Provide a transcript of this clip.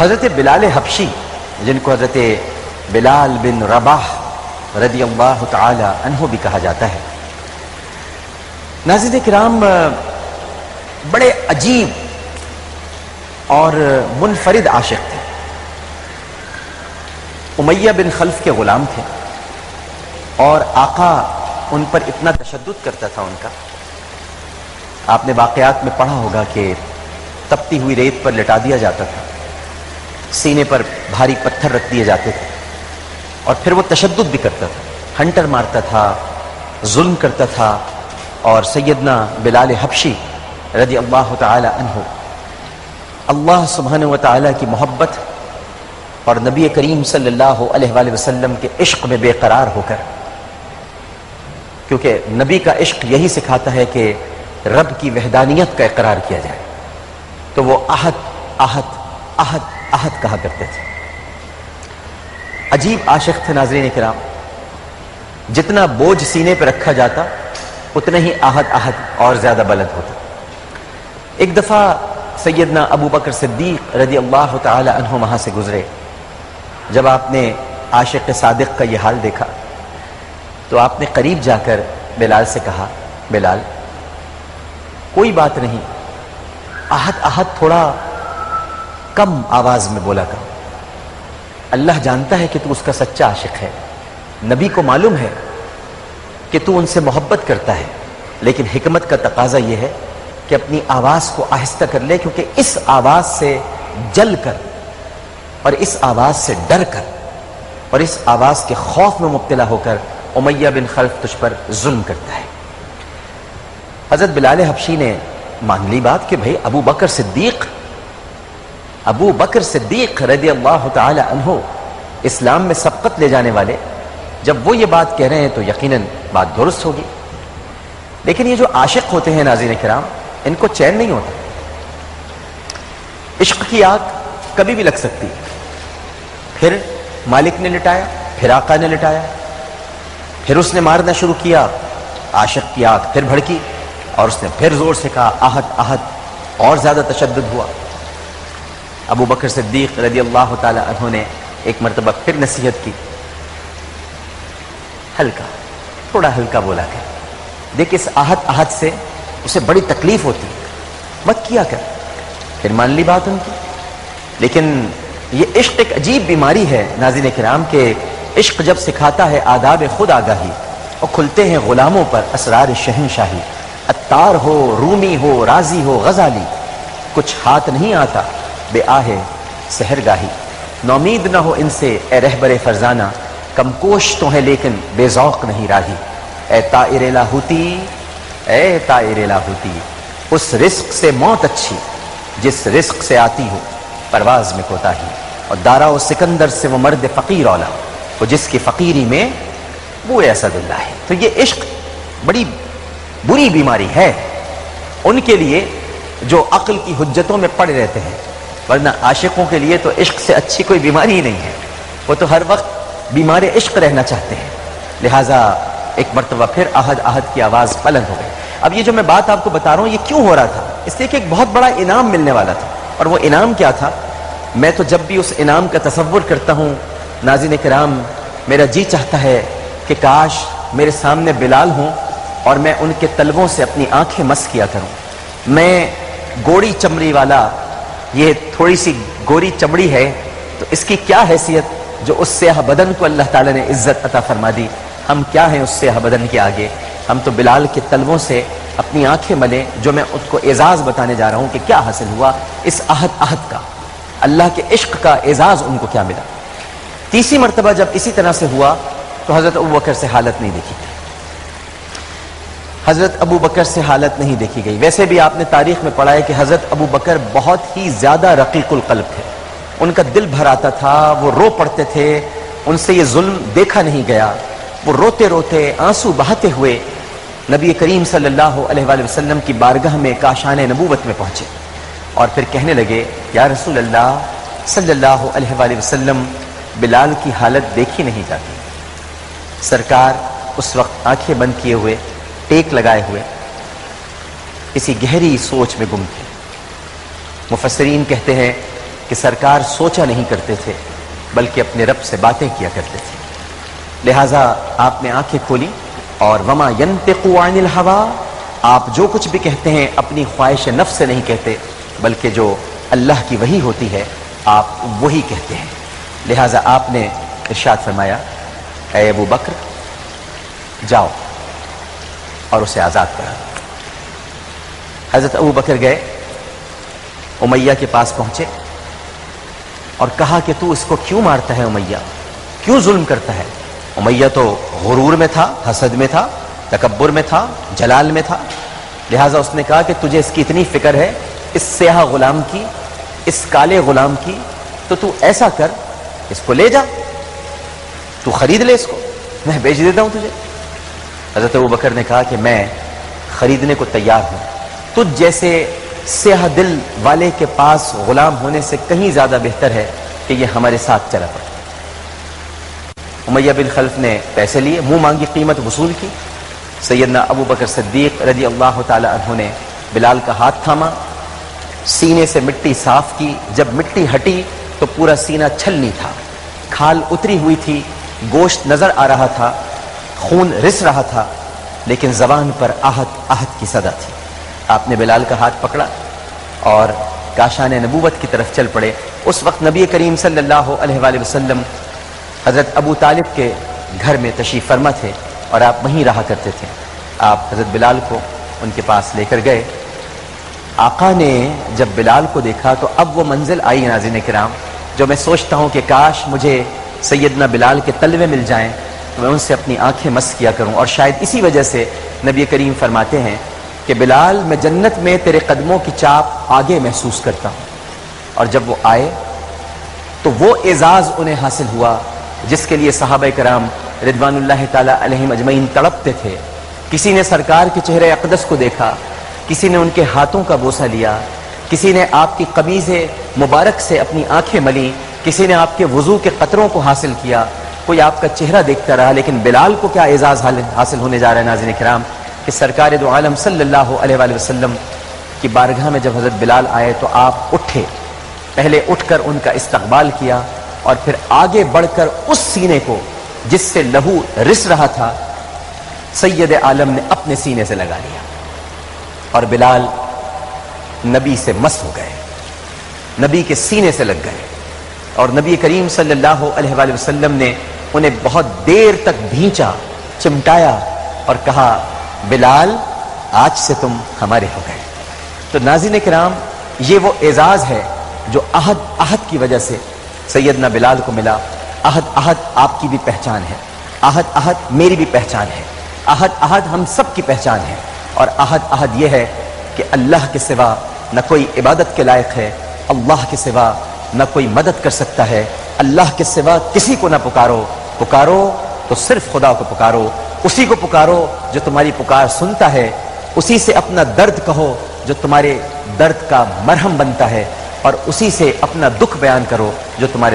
हज़रत बिलाल हबशी, जिनको हज़रत बिलाल बिन रबाह रदी अल्लाह भी कहा जाता है। नाजिद कराम, बड़े अजीब और मुनफरिद आशिक थे। उमैया बिन खल्फ के गुलाम थे और आका उन पर इतना तशद करता था उनका। आपने वाकयात में पढ़ा होगा कि तपती हुई रेत पर लिटा दिया जाता था। सीने पर भारी पत्थर रख दिए जाते थे। और फिर वो तशद भी करता था। हंटर मारता था, जुल्म करता था, और सैदना बिलाल हबशी रज़ी अल्लाह तहो अल्लाह सुबहान व की मोहब्बत और नबी करीम सल्लल्लाहु अलैहि वसल्लम के इश्क में बेकरार होकर। क्योंकि नबी का इश्क यही सिखाता है कि रब की वहदानियत का इकरार किया जाए। तो वो आहत आहत आहत आहत कहा करते थे। अजीब आशिक थे नाजरीन कराम। जितना बोझ सीने पर रखा जाता, उतना ही आहत आहत और ज़्यादा बुलंद होता। एक दफ़ा सैदना अबू बकर सिद्दीक रज़ी अल्लाह तह वहाँ से गुजरे। जब आपने आशिक सादिक का यह हाल देखा तो आपने करीब जाकर बिलाल से कहा, बिलाल, कोई बात नहीं, आहत आहत थोड़ा कम आवाज़ में बोला कर। अल्लाह जानता है कि तू उसका सच्चा आशिक है। नबी को मालूम है कि तू उनसे मोहब्बत करता है। लेकिन हिकमत का तकाजा यह है कि अपनी आवाज़ को आहिस्ता कर ले, क्योंकि इस आवाज़ से जल कर और इस आवाज़ से डर कर और इस आवाज़ के खौफ में मुब्तला होकर उमैया बिन खल्फ तुझ पर जुल्म करता है। हज़रत बिलाल हबशी ने मान ली बात कि भाई अबू बकर सिद्दीक अबू बकर सिद्दीक रदी अल्लाह तहो इस्लाम में सबकत ले जाने वाले, जब वो ये बात कह रहे हैं तो यकीनन बात दुरुस्त होगी। लेकिन ये जो आशिक होते हैं नाजिन कराम, इनको चैन नहीं होता। इश्क की आग कभी भी लग सकती फिर मालिक ने लिटाया, फिर आका ने लिटाया, फिर उसने मारना शुरू किया, आशिक की आग फिर भड़की और उसने फिर ज़ोर से कहा आहत आहत और ज़्यादा तशद हुआ। अबू बकर सिद्दीक रज़ी अल्लाह तहों ने एक मरतबा फिर नसीहत की। हल्का, थोड़ा हल्का बोला कर, देख इस आहत आहत से उसे बड़ी तकलीफ़ होती मत किया कर, फिर मान ली बात उनकी। लेकिन ये इश्क एक अजीब बीमारी है, नाजिन कराम, के इश्क जब सिखाता है आदाब खुद आगाही, और खुलते हैं गुलामों पर असरार शहनशाही। अत्तार हो, रूमी हो, राज़ी हो, गजाली, कुछ हाथ नहीं आता। बे आहे, सहरगाही। नौमीद ना हो इनसे, ए रहबर फरजाना। कमकोश तो है लेकिन बेजौक नहीं राही। ए ताइर लाहूती, ए ताइर लाहूती। उस रिस्क से मौत अच्छी, जिस रिस्क से आती हो, परवाज में कोताही और दारा व सिकंदर से वो मर्द फ़कीर औला, वो जिसकी फ़कीरी में वो असदुल्ला है। तो ये इश्क बड़ी बुरी बीमारी है। उनके लिए जो अक्ल की हुज्जतों में पड़े रहते हैं वरना आशिकों के लिए तो इश्क से अच्छी कोई बीमारी ही नहीं है। वो तो हर वक्त बीमार इश्क रहना चाहते हैं। लिहाजा एक मरतबा फिर आहद आहद की आवाज़ बुलंद हो गई। अब ये जो मैं बात आपको बता रहा हूँ, ये क्यों हो रहा था? इसलिए कि एक बहुत बड़ा इनाम मिलने वाला था। और वो इनाम क्या था? मैं तो जब भी उस इनाम का तस्वुर करता हूँ नाजिन कराम, मेरा जी चाहता है कि काश मेरे सामने बिलाल हों और मैं उनके तलवों से अपनी आँखें मस किया करूँ। मैं गोड़ी चमड़ी वाला ये थोड़ी सी गोरी चमड़ी है तो इसकी क्या हैसियत जो उस स्याह बदन को अल्लाह ताला ने इज़्ज़त अता फरमा दी? हम क्या हैं उस स्याह बदन के आगे? हम तो बिलाल के तलवों से अपनी आँखें मले, जो मैं उसको एजाज बताने जा रहा हूँ कि क्या हासिल हुआ इस आहद आहद का। अल्लाह के इश्क का एजाज उनको क्या मिला? तीसरी मरतबा जब इसी तरह से हुआ तो हज़रत अबू बकर से हालत नहीं देखी। हज़रत अबू बकर से हालत नहीं देखी गई। वैसे भी आपने तारीख में पढ़ा है कि हज़रत अबू बकर बहुत ही ज़्यादा रकीकुल कल्ब थे। उनका दिल भर आता था, वो रो पड़ते थे, उनसे ये जुल्म देखा नहीं गया। वो रोते रोते आँसू बहाते हुए नबी करीम सल्लल्लाहु अलैहि वसल्लम की बारगाह में काशान नबूवत में पहुँचे और फिर कहने लगे, या रसूल अल्लाह सल्लल्लाहु अलैहि वसल्लम, बिलाल की हालत देखी नहीं जाती। सरकार उस वक्त आँखें बंद किए हुए टेक लगाए हुए किसी गहरी सोच में गुम थे। मुफसरीन कहते हैं कि सरकार सोचा नहीं करते थे, बल्कि अपने रब से बातें किया करते थे। लिहाजा आपने आँखें खोली और वमा यंतिल हवा, आप जो कुछ भी कहते हैं अपनी ख्वाहिश नफ से नहीं कहते, बल्कि जो अल्लाह की वही होती है, आप वही कहते हैं। लिहाजा आपने इर्शाद फरमाया अबू बकर, जाओ। और उसे आज़ाद करा। हज़रत अबू बकर गए, उमैया के पास पहुँचे और कहा कि तू इसको क्यों मारता है उमैया? क्यों जुल्म करता है? उमैया तो गुरूर में था, हसद में था तकबर में था, जलाल में था। लिहाजा उसने कहा कि तुझे इसकी इतनी फ़िक्र है, इस स्याह गुलाम की, इस काले गुलाम की तो तू ऐसा कर, इसको ले जा, तू खरीद ले इसको, मैं बेच देता हूँ तुझे। हज़रत अबू बकर ने कहा कि मैं खरीदने को तैयार हूँ। तुझ जैसे स्याह दिल वाले के पास गुलाम होने से कहीं ज़्यादा बेहतर है कि यह हमारे साथ चला पड़े। उमैया बिन खल्फ ने पैसे लिए, मुँह मांगी, कीमत वसूल की। सैदना अबू बकर सिद्दीक रज़ी अल्लाह तु ने बिलाल का हाथ थामा, सीने से मिट्टी साफ़ की। जब मिट्टी हटी तो पूरा सीना छलनी था। खाल उतरी हुई थी, गोश्त नज़र आ रहा था। खून रिस रहा था, लेकिन जबान पर आहत आहत की सदा थी। आपने बिलाल का हाथ पकड़ा और काशान नबूवत की तरफ़ चल पड़े। उस वक्त नबी करीम सल्लल्लाहु अलैहि वसल्लम हज़रत अबू तालिब के घर में तशीफ फरमा थे और आप वहीं रहा करते थे। आप हज़रत बिलाल को उनके पास लेकर गए। आका ने जब बिलाल को देखा तो अब वो मंजिल आई नाजिन कराम जो मैं सोचता हूँ कि काश मुझे सैदना बिलाल के तलवे मिल जाएँ मैं उनसे अपनी आँखें मस किया करूँ। और शायद इसी वजह से नबी करीम फरमाते हैं कि बिलाल, मैं जन्नत में तेरे कदमों की चाप आगे महसूस करता हूँ। और जब वो आए तो वो एजाज उन्हें हासिल हुआ, जिसके लिए साहब कराम रिदवान अजमैन तड़पते थे। किसी ने सरकार के चेहरे अकदस को देखा, किसी ने उनके हाथों का बोसा लिया, किसी ने आपकी कमीज मुबारक से अपनी आँखें मली, किसी ने आपके वज़ू के कतरों को हासिल किया कोई आपका चेहरा देखता रहा, लेकिन बिलाल को क्या एजाज हासिल होने जा रहा है नाजिन कराम? कि सरकार दो आलम सल्लल्लाहु अलैहि वसल्लम की बारगाह में जब हज़रत बिलाल आए तो आप उठे। पहले उठकर उनका इस्तकबाल किया और फिर आगे बढ़कर उस सीने को, जिससे लहू रिस रहा था, सैयद आलम ने अपने सीने से लगा लिया। और बिलाल नबी से मस्त हो गए। नबी के सीने से लग गए। और नबी करीम सल्लल्लाहु अलैहि वसल्लम ने उन्हें बहुत देर तक भींचा, चिमटाया और कहा, बिलाल, आज से तुम हमारे हो गए। तो नाजिन कराम, ये वो एजाज है जो अहद अहद की वजह से सैयदना बिलाल को मिला। अहद अहद आपकी भी पहचान है। अहद अहद मेरी भी पहचान है। अहद अहद हम सब की पहचान है। और अहद अहद यह है कि अल्लाह के सिवा न कोई इबादत के लायक है। अल्लाह के सिवा न कोई मदद कर सकता है। अल्लाह के सिवा किसी को ना पुकारो। पुकारो तो सिर्फ़ खुदा को पुकारो, उसी को पुकारो जो तुम्हारी पुकार सुनता है। उसी से अपना दर्द कहो जो तुम्हारे दर्द का मरहम बनता है और उसी से अपना दुख बयान करो जो तुम्हारे